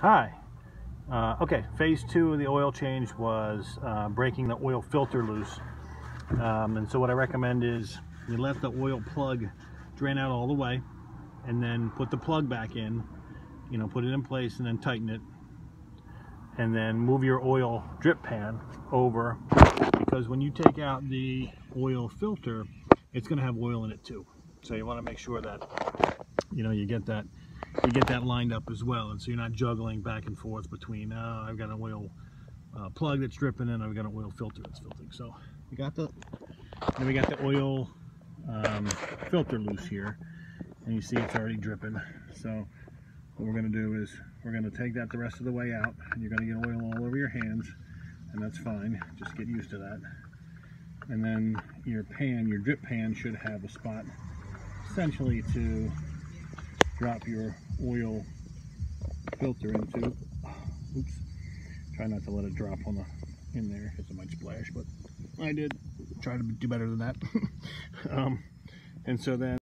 Hi. Uh, okay, phase two of the oil change was uh, breaking the oil filter loose. Um, and so what I recommend is you let the oil plug drain out all the way and then put the plug back in, you know, put it in place and then tighten it. And then move your oil drip pan over because when you take out the oil filter, it's going to have oil in it too. So you want to make sure that, you know, you get that you get that lined up as well. And so you're not juggling back and forth between, uh, I've got an oil uh, plug that's dripping and I've got an oil filter that's filtering. So we got the, then we got the oil um, filter loose here. And you see it's already dripping. So what we're gonna do is we're gonna take that the rest of the way out and you're gonna get oil all over your hands and that's fine. Just get used to that. And then your pan, your drip pan should have a spot essentially to drop your oil filter into. Oops. Try not to let it drop on the in there because it might splash, but I did try to do better than that. um, and so then